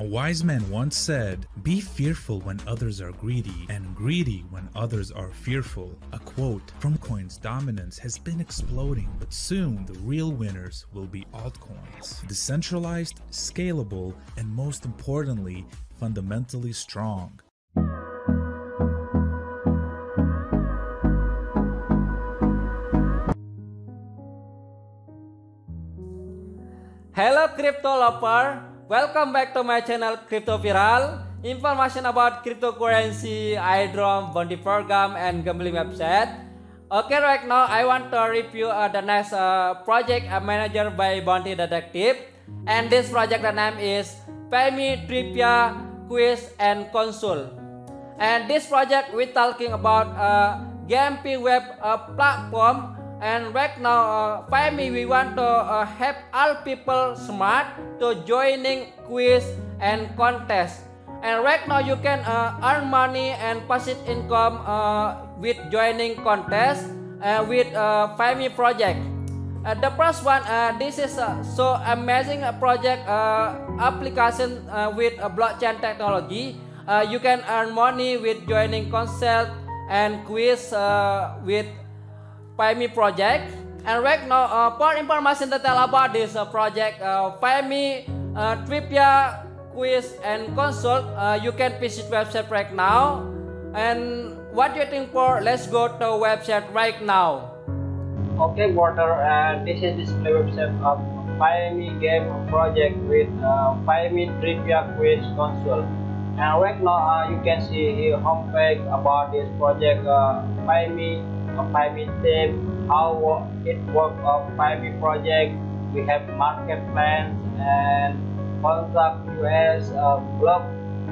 A wise man once said, Be fearful when others are greedy, and greedy when others are fearful. A quote from Coins dominance has been exploding, but soon the real winners will be altcoins. Decentralized, scalable, and most importantly, fundamentally strong. Hello crypto lover, welcome back to my channel Crypto Viral. Information about cryptocurrency, iDrom, Bounty program, and gambling website. Okay, right now I want to review uh, the next uh, project uh, managed by Bounty Detective, and this project the name is Payme Trivia Quiz and Console. And this project we talking about uh, Gampi web uh, platform and right now uh, Payme we want to uh, help all people smart to joining quiz and contest. And right now you can uh, earn money and passive income uh, with joining contest uh, with uh, Payme project. Uh, the first one uh, this is uh, so amazing uh, project uh, application uh, with uh, blockchain technology. Uh, you can earn money with joining consult and quiz uh, with Payme project. And right now, uh, for information detail about this uh, project, uh, Payme uh, Trivia Quiz and Consult, uh, you can visit website right now. And what you think for? Let's go to website right now. Okay, Water, uh, this is display website of Payme game project with uh, Payme Trivia Quiz Console. And right now, uh, you can see here homepage about this project uh, Payme of Payme team, how it works of Payme project. We have market plans and contact US uh, blog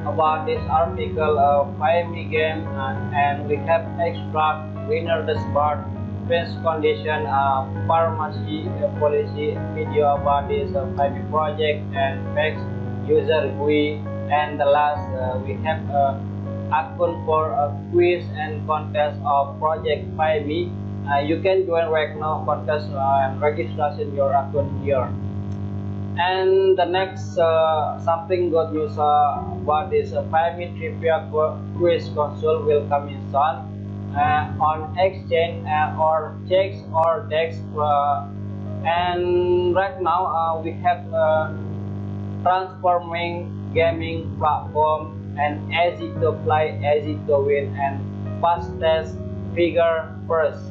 about this article of Payme game uh, and we have extra winner dashboard fence condition uh, pharmacy uh, policy video about this uh, Payme project and facts user GUI and the last uh, we have uh, account for a quiz and contest of project Payme. Uh, you can join right now contest uh, and registration your account here. And the next uh, something good news uh, about this uh, Payme Trivia Quiz Console will come in soon uh, on exchange uh, or checks or dex uh, and right now we have transforming gaming platform and easy to play, easy to win, and fastest figure first.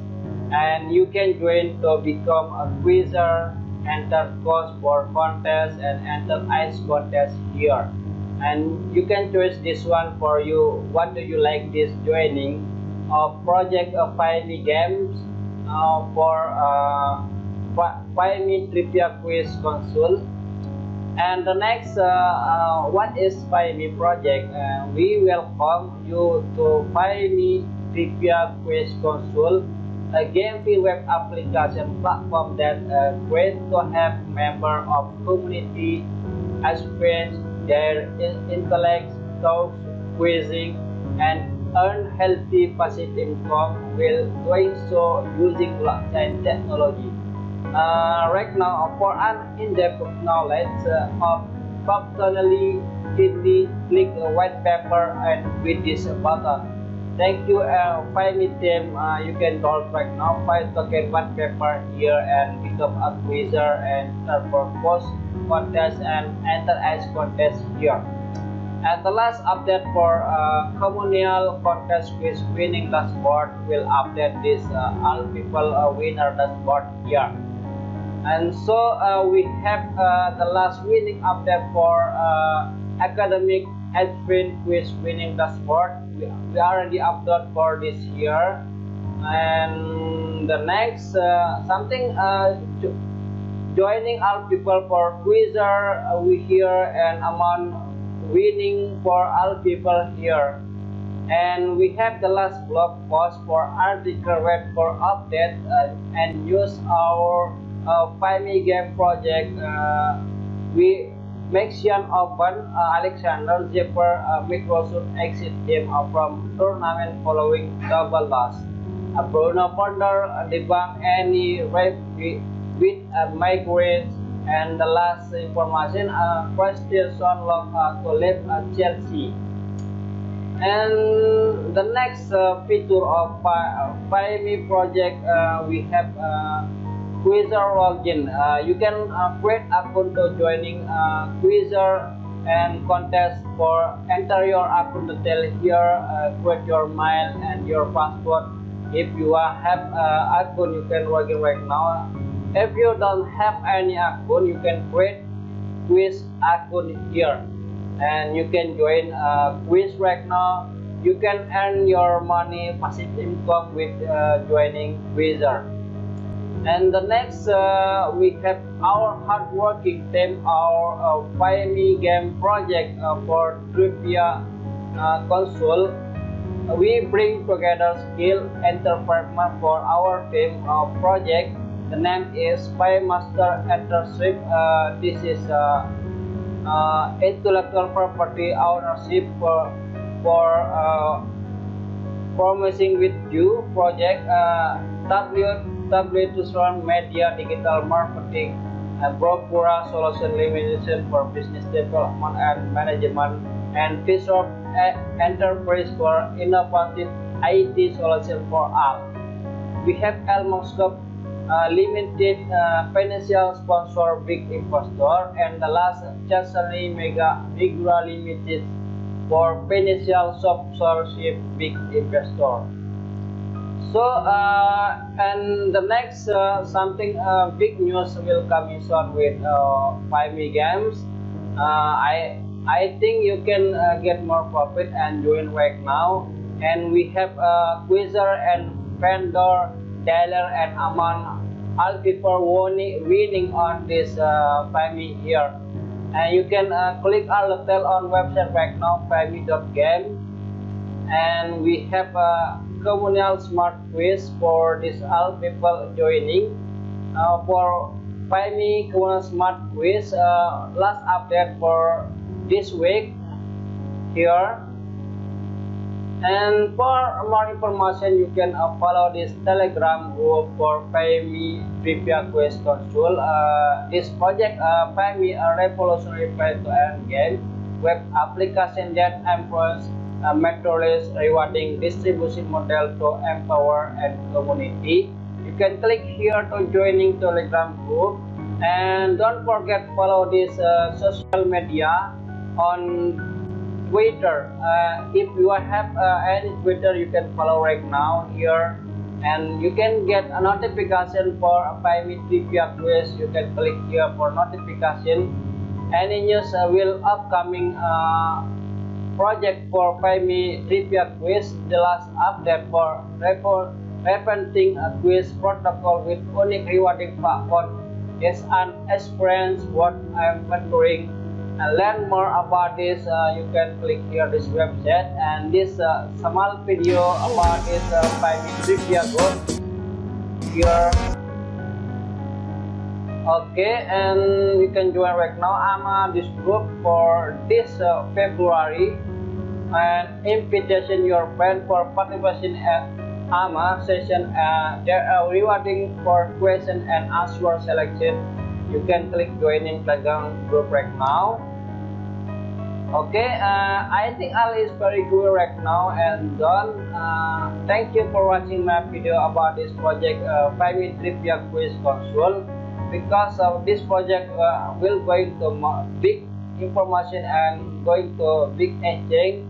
And you can join to become a quizzer, enter course for contest, and enter ice contest here. And you can choose this one for you. What do you like this joining? of project of Payme games uh, for uh, Payme Trivia Quiz Console and the next, uh, uh, what is Payme project? Uh, we welcome you to Payme Trivia Quiz Console, a game web application platform that uh, great to have members of community experience their intellect, thoughts, quizzing, and earn healthy passive income while doing so using blockchain technology uh, right now for an in-depth knowledge uh, of functionally kidney click the white paper and with this button thank you uh, Payme team uh, you can download right now five token white paper here and become a quizzer and start for post contest and enter as contest here. And the last update for uh, communal contest quiz winning dashboard will update this uh, all people uh, winner dashboard here and so uh, we have uh, the last winning update for uh, academic admin quiz winning dashboard we, we already upload for this year. And the next uh, something uh, joining all people for quizzer uh, we here and among winning for all people here. And we have the last blog post for article read for update and use our uh, Payme game project, uh, we mention open uh, Alexander Zverev uh, Microsoft exit him uh, from tournament following double loss. Uh, Bruno Ponder uh, debunk any rape with uh, migrants and the last information uh, question unlock uh, to live at Chelsea and the next uh, feature of FireMe project uh, we have uh, Quizzer login uh, you can uh, create account to joining uh, and contest for enter your account detail here uh, create your mail and your password if you have uh, account you can login right now. If you don't have any account you can create quiz account here. And you can join a quiz right now. You can earn your money passive income with uh, joining Quizzer and the next uh, we have our hardworking team our uh, game project uh, for trivia uh, console we bring together skill performance for our team uh, project the name is Master Entership. Uh, this is uh, uh, intellectual property ownership for for uh, promising with you project uh, www media digital marketing and Bropura solution limitation for business development and management and Bishop enterprise for innovative IT solution for all. We have Elmoscope uh, limited uh, financial sponsor big investor and the last Chasani Mega Migra Limited for financial sponsorship big investor. So uh, and the next uh, something uh, big news will come soon with uh, FireMe Games. Uh, I I think you can uh, get more profit and join right now. And we have uh, Quizzer and Vendor, Daler and Aman all people winning on this uh, FireMe here and you can uh, click our hotel on website right now FireMe.game and we have a communal smart quiz for this all people joining. Uh, for FireMe communal smart quiz uh, last update for this week here. And for more information, you can uh, follow this Telegram group for FireMe Trivia Quiz Console. Uh, this project uh, FireMe a revolutionary play-to-earn game. Web application that employs a metroless rewarding distribution model to empower and community. You can click here to joining Telegram group and don't forget follow this uh, social media on Twitter. Uh, if you have uh, any Twitter, you can follow right now here, and you can get a notification for a FireMe trivia quiz. You can click here for notification. Any news uh, will upcoming uh, project for FireMe trivia quiz. The last update for repenting a quiz protocol with unique rewarding platform is an experience what I'm mentoring and learn more about this uh, you can click here this website and this uh, small video about this uh, FireMe trivia go here okay and you can join right now. I'm uh, this group for this uh, february. And invitation your friend for participation at AMA session uh, there are rewarding for question and answer selection. You can click join joining Telegram group right now. Okay uh, I think Ali is very good right now. And Don uh, thank you for watching my video about this project uh, 5 minute trivia quiz console because of this project uh, will going to big information and going to big exchange